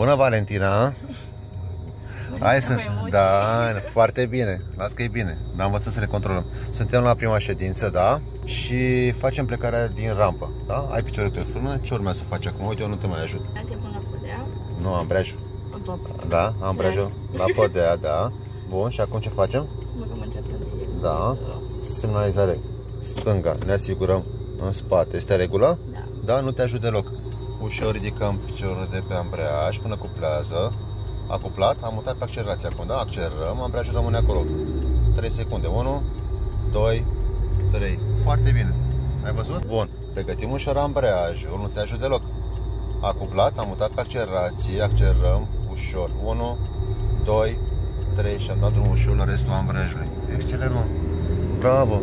Bună, Valentina! Hai să... emoții. Da, foarte bine. Las că e bine. Dar am învățat să le controlăm. Suntem la prima ședință, da? Și facem plecarea din rampă, da? Ai piciorul pe frână. Ce urmează să faci acum? Uite, eu nu te mai ajut. Alte până la podea. Nu, am breajul. Opa, Da, am breajul la podea, da. Bun, și acum ce facem? Mă rog, înceaptă de Da. Semnalizare stânga. Ne asigurăm în spate. Este regulă? Da. Da, nu te ajut deloc. Ușor ridicăm piciorul de pe ambreiaj până cuplează. A cuplat, am mutat pe accelerație acum, da? Accelerăm, ambreiajul rămâne acolo. 3 secunde. 1, 2, 3. Foarte bine. Ai văzut? Bun. Pregătim ușor ambreiajul, nu te ajut deloc. A cuplat, am mutat pe accelerație, accelerăm ușor. 1, 2, 3 și am dat drumul ușor la restul ambreiajului. Excelent, mă. Bravo!